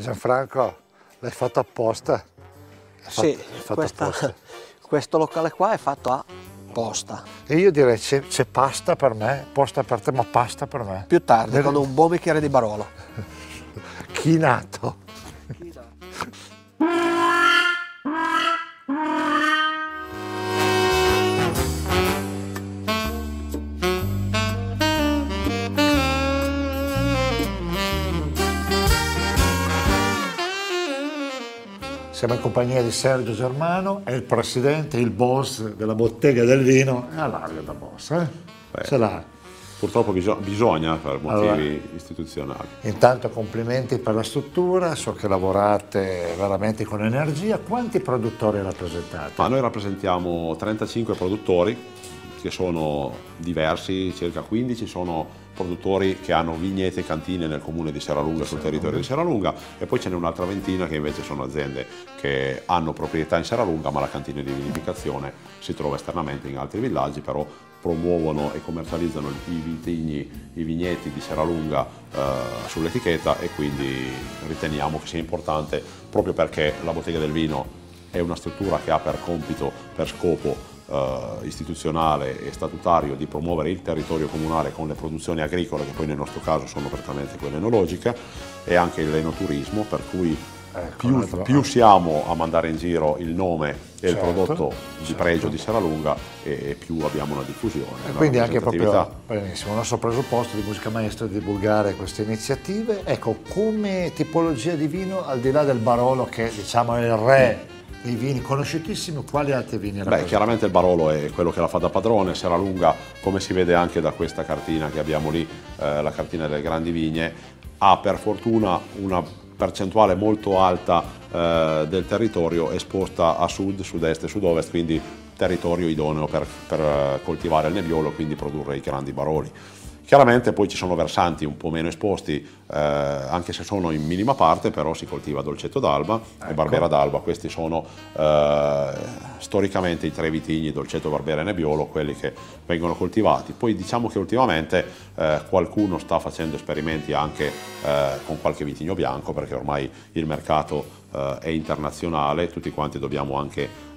Gianfranco, l'hai fatto apposta? Sì, fatto questa, apposta. questo locale qua è fatto a posta. E io direi c'è, pasta per me, posta per te, ma pasta per me. Più tardi, Deve... con un buon bicchiere di Barolo. Chinato. Siamo in compagnia di Sergio Germano, è il presidente, il boss della bottega del vino, è all'aria da boss, eh? Beh, Ce l'ha. Purtroppo bisogna per motivi allora, istituzionali. Intanto complimenti per la struttura, so che lavorate veramente con energia. Quanti produttori rappresentate? Ma noi rappresentiamo 35 produttori che sono diversi, circa 15 sono produttori che hanno vigneti e cantine nel comune di Serralunga, sul territorio di Serralunga e poi ce n'è un'altra ventina che invece sono aziende che hanno proprietà in Serralunga ma la cantina di vinificazione si trova esternamente in altri villaggi però promuovono e commercializzano i vitigni, i vigneti di Serralunga eh, sull'etichetta e quindi riteniamo che sia importante proprio perché la bottega del vino è una struttura che ha per compito, per scopo eh, istituzionale e statutario di promuovere il territorio comunale con le produzioni agricole, che poi nel nostro caso sono prettamente quelle enologiche, e anche il enoturismo, per cui Ecco, più, più, siamo a mandare in giro il nome e certo, il prodotto di certo. pregio di Serralunga e più abbiamo una diffusione. E quindi anche proprio benissimo, il nostro presupposto di musica maestra è di divulgare queste iniziative. Ecco, come tipologia di vino, al di là del Barolo che diciamo è il re i vini conosciutissimi, quali altri vini Beh, chiaramente il Barolo è quello che la fa da padrone, Serra Lunga, come si vede anche da questa cartina che abbiamo lì, eh, la cartina delle grandi vigne, ha per fortuna una percentuale molto alta eh, del territorio esposta a sud, sud-est e sud-ovest, quindi territorio idoneo per, per eh, coltivare il nebbiolo quindi produrre i grandi baroli. Chiaramente poi ci sono versanti un po' meno esposti, eh, anche se sono in minima parte, però si coltiva dolcetto d'alba ecco. e barbera d'alba. Questi sono eh, storicamente i tre vitigni, dolcetto, barbera e nebbiolo, quelli che vengono coltivati. Poi diciamo che ultimamente eh, qualcuno sta facendo esperimenti anche eh, con qualche vitigno bianco, perché ormai il mercato eh, è internazionale, tutti quanti dobbiamo anche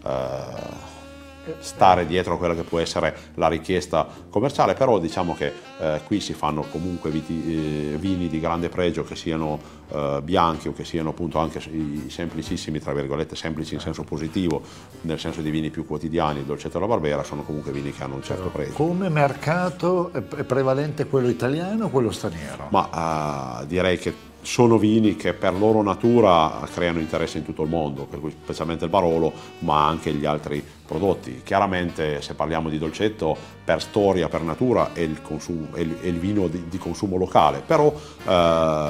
stare dietro a quella che può essere la richiesta commerciale, però diciamo che eh, qui si fanno comunque viti, eh, vini di grande pregio che siano eh, bianchi o che siano appunto anche i semplicissimi, tra virgolette, semplici in senso positivo, nel senso di vini più quotidiani, il dolcetto alla barbera, sono comunque vini che hanno un certo pregio. Come mercato è prevalente quello italiano o quello straniero? Ma uh, direi che sono vini che per loro natura creano interesse in tutto il mondo, specialmente il Barolo, ma anche gli altri prodotti. Chiaramente se parliamo di dolcetto, per storia, per natura è il, consumo, è il, è il vino di, di, consumo locale, però eh,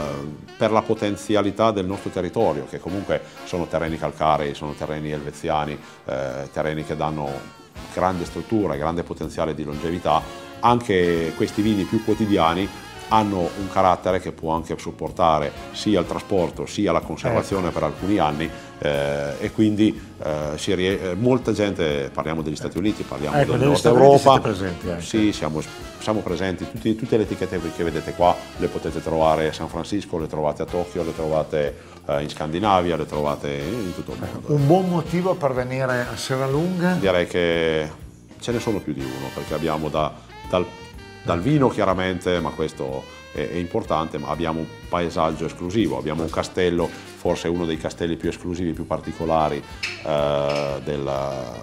per la potenzialità del nostro territorio, che comunque sono terreni calcarei, sono terreni elveziani, eh, terreni che danno grande struttura, grande potenziale di longevità, anche questi vini più quotidiani hanno un carattere che può anche supportare sia il trasporto sia la conservazione ecco. per alcuni anni eh, e quindi eh, rie- molta gente, parliamo degli Stati Uniti, parliamo ecco, del Nord Europa, sì, siamo, siamo presenti, Tutti, tutte le etichette che vedete qua le potete trovare a San Francisco, le trovate a Tokyo, le trovate eh, in Scandinavia, le trovate in tutto il mondo. Un buon motivo per venire a Serralunga? Direi che ce ne sono più di uno perché abbiamo da, dal dal vino chiaramente, ma questo è, è, importante, ma abbiamo un paesaggio esclusivo, abbiamo un castello, forse uno dei castelli più esclusivi, più particolari eh, della,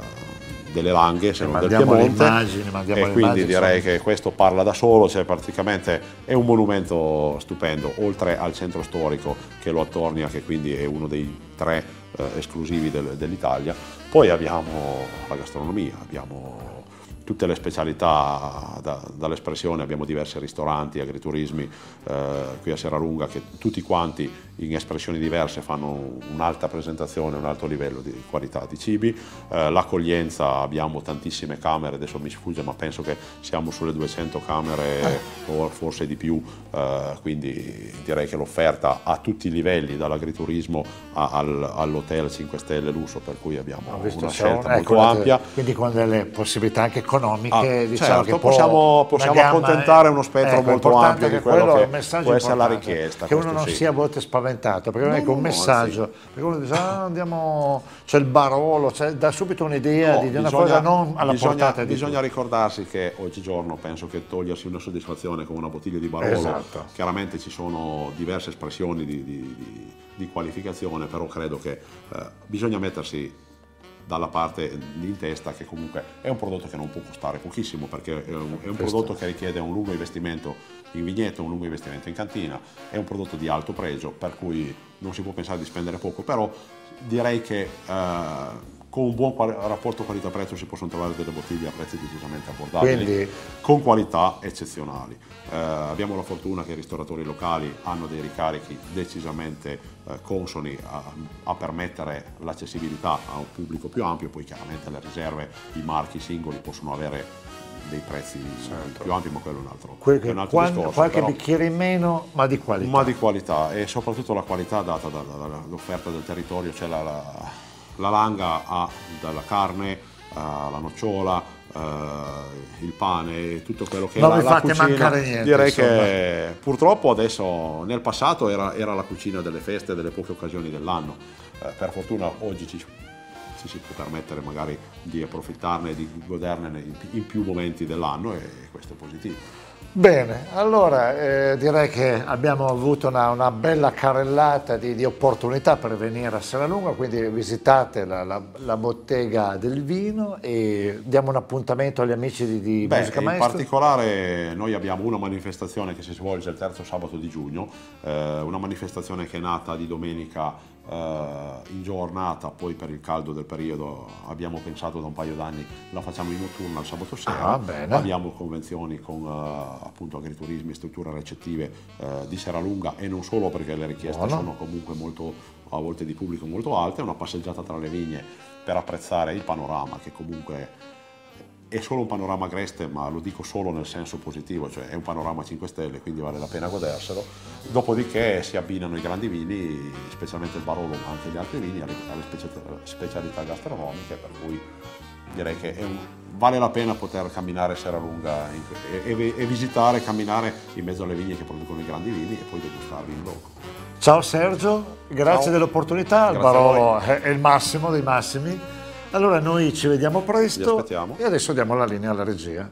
delle Langhe, se non del Piemonte, e quindi direi che questo parla da solo, cioè praticamente è un monumento stupendo, oltre al centro storico che lo attornia, che quindi è uno dei tre eh, esclusivi del, dell'Italia. Poi abbiamo la gastronomia, abbiamo tutte le specialità da, dall'espressione, abbiamo diversi ristoranti, agriturismi eh, qui a Serralunga che tutti quanti in espressioni diverse fanno un'alta presentazione, un alto livello di qualità di cibi. Eh, l'accoglienza abbiamo tantissime camere, adesso mi sfugge ma penso che siamo sulle 200 camere o forse di più, eh, quindi direi che l'offerta a tutti i livelli, dall'agriturismo al, all'hotel 5 stelle lusso, per cui abbiamo una scelta ecco, molto ampia. Quindi con delle possibilità anche economiche economiche, ah, diciamo certo, possiamo, possiamo accontentare uno spettro ecco, molto ampio di quello che, può essere la richiesta. Che uno non sì. sia a volte spaventato perché non è che un messaggio, anzi. perché uno dice ah, andiamo, c'è il Barolo, cioè, dà subito un'idea no, di, una bisogna, cosa non alla bisogna, portata di Bisogna tutti. ricordarsi che oggigiorno penso che togliersi una soddisfazione con una bottiglia di Barolo, esatto. chiaramente ci sono diverse espressioni di, di, di, di qualificazione, però credo che eh, bisogna mettersi dalla parte in testa che comunque è un prodotto che non può costare pochissimo perché è un, è un prodotto che richiede un lungo investimento in vignetto, un lungo investimento in cantina, è un prodotto di alto pregio per cui non si può pensare di spendere poco, però direi che eh, con un buon rapporto qualità-prezzo si possono trovare delle bottiglie a prezzi decisamente abbordabili, Quindi... con qualità eccezionali. Eh, abbiamo la fortuna che i ristoratori locali hanno dei ricarichi decisamente eh, consoni a, a, permettere l'accessibilità a un pubblico più ampio, poi chiaramente le riserve, i marchi singoli possono avere dei prezzi certo. più ampi, ma quello è un altro, Quel è un altro quando, discorso. Qualche però, bicchiere in meno, ma di qualità. Ma di qualità e soprattutto la qualità data dall'offerta del territorio, cioè la, la, la langa ha dalla carne, la nocciola, uh, il pane, tutto quello che non è la, la cucina. mancare niente. Direi insomma. che purtroppo adesso nel passato era, era, la cucina delle feste, delle poche occasioni dell'anno. Uh, per fortuna oggi ci ci si può permettere magari di approfittarne, di goderne in più momenti dell'anno e questo è positivo. Bene, allora eh, direi che abbiamo avuto una, una bella carrellata di, di, opportunità per venire a Serralunga, quindi visitate la, la, la, bottega del vino e diamo un appuntamento agli amici di, di Beh, Musica Maestro. In particolare noi abbiamo una manifestazione che si svolge il terzo sabato di giugno, eh, una manifestazione che è nata di domenica in giornata, poi per il caldo del periodo abbiamo pensato da un paio d'anni la facciamo in notturna il sabato sera, ah, abbiamo convenzioni con uh, appunto agriturismi e strutture recettive uh, di Serralunga e non solo perché le richieste Buono. sono comunque molto, a volte di pubblico molto alte, una passeggiata tra le vigne per apprezzare il panorama che comunque è solo un panorama agreste, ma lo dico solo nel senso positivo, cioè è un panorama 5 stelle, quindi vale la pena goderselo. Dopodiché si abbinano i grandi vini, specialmente il Barolo, ma anche gli altri vini, alle, specialità gastronomiche, per cui direi che un, vale la pena poter camminare Serralunga e, e, e visitare, camminare in mezzo alle vigne che producono i grandi vini e poi degustarli in loco. Ciao Sergio, grazie dell'opportunità, il Barolo è il massimo dei massimi. Allora noi ci vediamo presto e adesso diamo la linea alla regia.